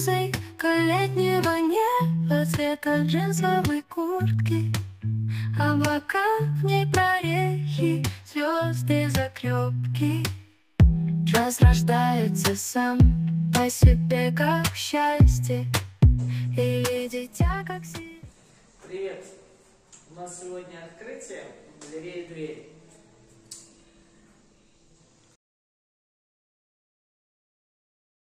Музыка летнего неба Цвета джинсовой куртки Облака в ней прорехи Звезды закрепки Джаз рождается сам По себе как счастье Или дитя как си Привет! У нас сегодня открытие галереи и дверей.